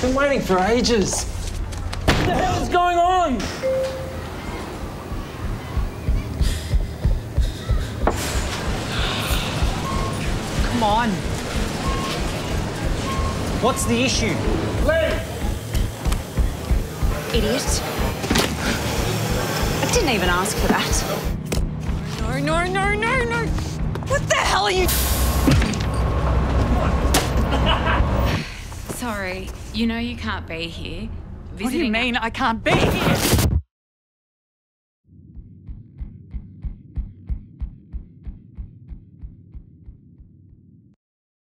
Been waiting for ages. What the hell is going on? Come on. What's the issue? Leave. Idiot. I didn't even ask for that. No, no, no, no, no. What the hell are you? Sorry, you know you can't be here. What do you mean I can't be here?